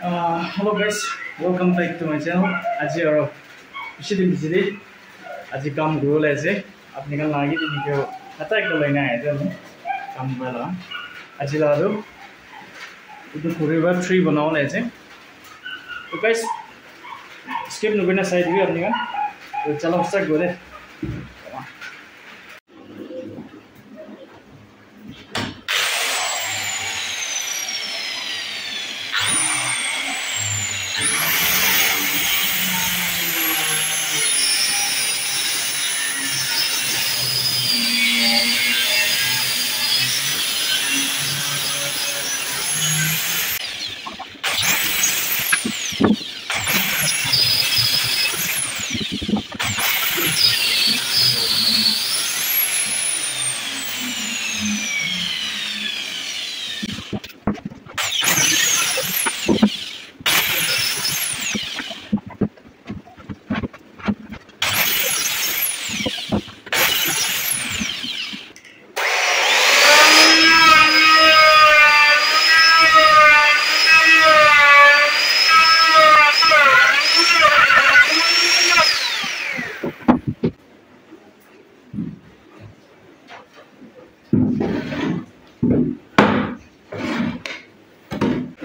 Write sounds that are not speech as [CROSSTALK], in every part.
Uh, hello guys, welcome back to my channel. Aji aro, bisi din bisi din. Aji kam guru le aje. Apni kan lagi din ke? Hatta ek dalai na aje mo. Kam bala. Aji lado. Udu puri bar tree banao le aje. So guys, skip nukena side view apni kan. Chalo hasta gule.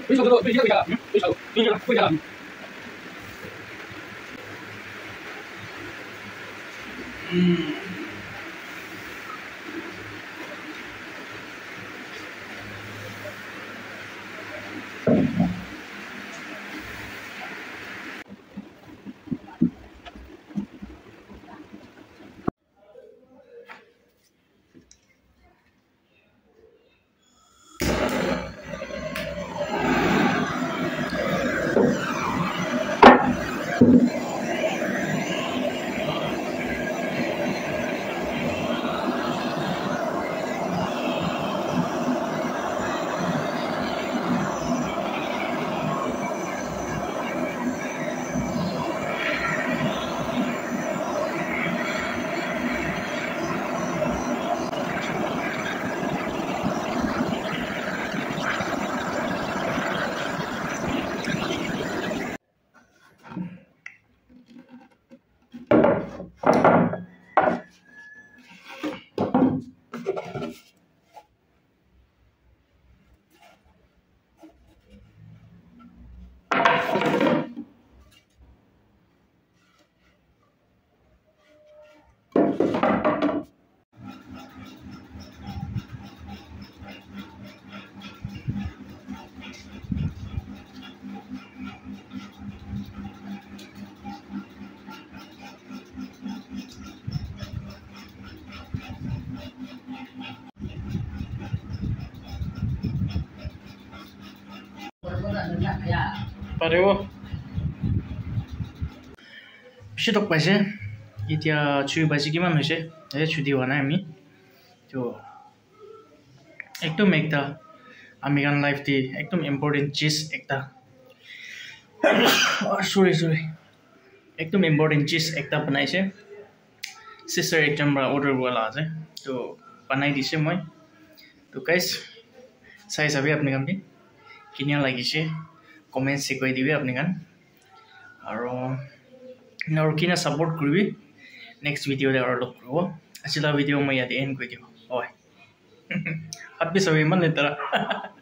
没手哥哥，最近回家了。没手，今天回家了。嗯。嗯 start কৰে পাৰিব পিছত পাইছে এতিয়া ছুই বাজি কিমান হৈছে এই ছুটি হোৱা নাই আমি তো একদম একটা আমেৰিকান লাইফ দি একদম ইম্পৰ্টেণ্ট চিজ একটা চৰি চৰি একদম ইম্পৰ্টেণ্ট চিজ একটা বনাইছে চিষ্টাৰ একদম অৰ্ডাৰ কৰিব লগা আছে তো বনাই দিছে মই তো গাইজ চাই চাবি আপুনি কামটি কেনেকুৱা লাগিছে কমেণ্ট চেক কৰি দিবি আপুনি গান আৰু আৰু কিনে ছাপৰ্ট কৰিবি। নেক্সট ভিডিঅ'তে আৰু লগ কৰিব। আজিলা ভিডিঅ' মই ইয়াতে এণ্ড কৰি দিওঁ। [LAUGHS] হয় ভাবি চাবি ইমান লেতেৰা। [LAUGHS]